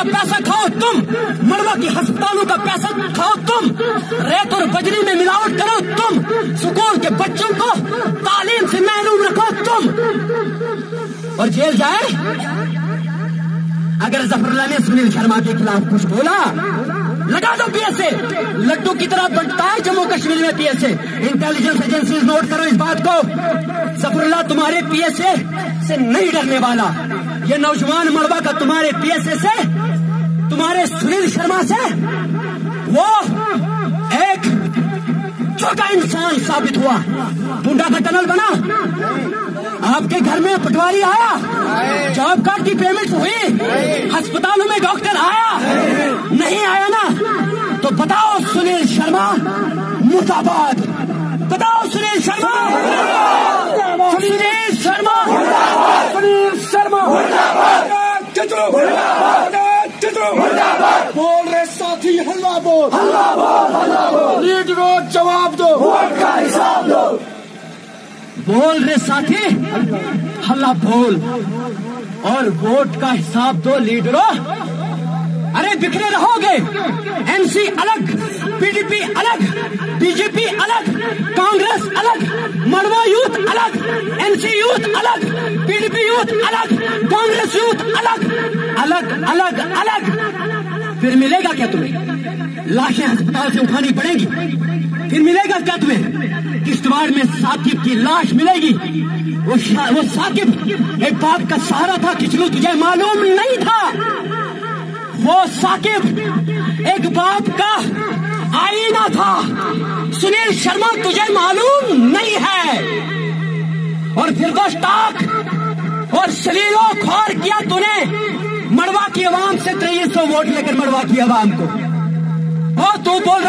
का पैसा खाओ तुम। मरवा के अस्पतालों का पैसा खाओ तुम। रेत और बजरी में मिलावट करो तुम। सुकून के बच्चों को तालीम से महरूम रखो तुम। और जेल जाए? अगर जफरुल्ला ने सुनील शर्मा के खिलाफ कुछ बोला, लगा दो पीएसए लड्डू की तरह बंटता है जम्मू कश्मीर में पीएसए इंटेलिजेंस एजेंसी नोट करो इस बात को। जफरुल्ला तुम्हारे पीएसए से नहीं डरने वाला। ये नौजवान मड़वा का तुम्हारे पीएसए से, तुम्हारे सुनील शर्मा से, वो एक छोटा इंसान साबित हुआ। बुंडा का टनल बना। आपके घर में पटवारी आया। जॉब कार्ड की पेमेंट हुई। अस्पतालों में डॉक्टर आया, नहीं आया ना? तो बताओ सुनील शर्मा, मुर्दाबाद। बताओ सुनील शर्मा। सुनील शर्मा। सुनील शर्मा। बोल रहे साथी हल्ला बोल हल्ला बोल हल्ला बोल लीड रोड जवाब दो वोट का हिसाब दो बोल रे साथी। हल्ला बोल। और वोट का हिसाब दो लीडरों। अरे बिखरे रहोगे। एमसी अलग पीडीपी अलग बीजेपी अलग, कांग्रेस अलग, मड़वा यूथ अलग एमसी यूथ अलग पीडीपी यूथ अलग, कांग्रेस यूथ अलग अलग अलग अलग। फिर मिलेगा क्या तुम्हें? लाशें अस्पताल से उठानी पड़ेगी। फिर मिलेगा क्या तुम्हें? किश्तवाड़ में साकिब की लाश मिलेगी, वो वो साकिब एक बाप का सहारा था किचलू तुझे मालूम नहीं था। वो साकिब एक बाप का आईना था। सुनील शर्मा, तुझे मालूम नहीं है। और फिर टाक और सलीलो खोर किया तूने, मड़वा की आवाम से तेईस सौ वोट लेकर मड़वा की आवाम को। और तू था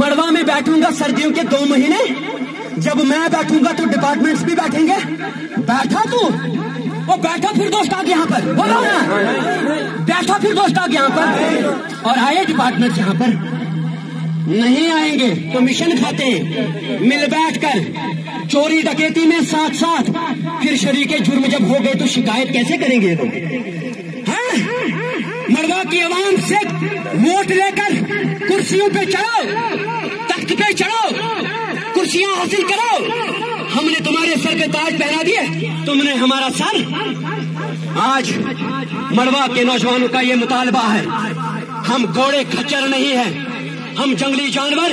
मड़वा में बैठूँगा सर्दियों के दो महीने। जब मैं बैठूँगा तो डिपार्टमेंट्स भी बैठेंगे। बैठा तू? वो बैठा फिर दोस्त आ यहाँ पर। बोलो ना। बैठा फिर दोस्त आ यहाँ पर। और आए डिपार्टमेंट यहाँ पर। नहीं आएँगे तो मिशन खाते मिल बैठ कर चोरी डकैती में साथ साथ फिर शरीके जुर्म जब हो गए तो शिकायत कैसे करेंगे लोग? मड़वा की आवाम से वोट लेकर कुर्सियों पे चढ़ो। कुर्सियाँ हासिल करो हमने तुम्हारे सर पे ताज पहना दिए, तुमने हमारा सर। आज मड़वा के नौजवानों का ये मुतालबा है। हम घोड़े खच्चर नहीं है, हम जंगली जानवर